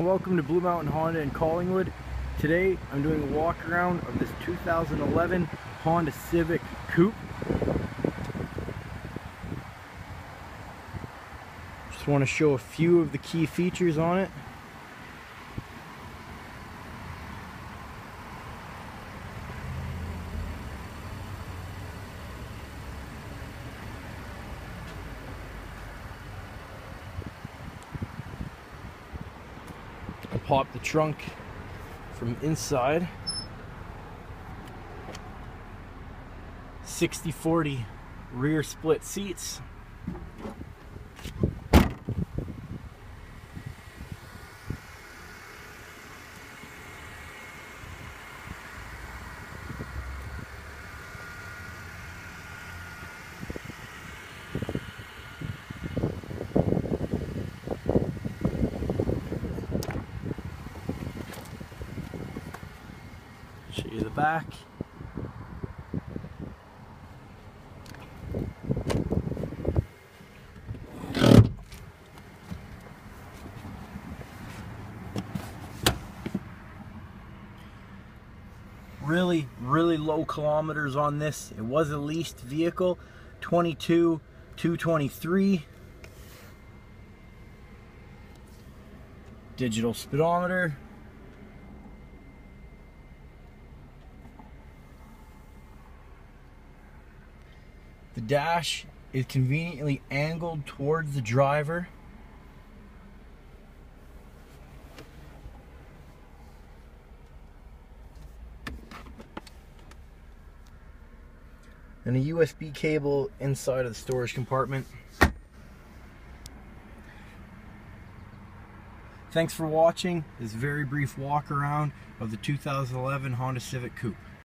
Welcome to Blue Mountain Honda in Collingwood. Today I'm doing a walk around of this 2011 Honda Civic Coupe. Just want to show a few of the key features on it. Pop the trunk from inside. 60-40 rear split seats. Show you the back. Really, really low kilometers on this. It was a leased vehicle, 22, 223. Digital speedometer, The dash is conveniently angled towards the driver. And a USB cable inside of the storage compartment. Thanks for watching this very brief walk around of the 2011 Honda Civic Coupe.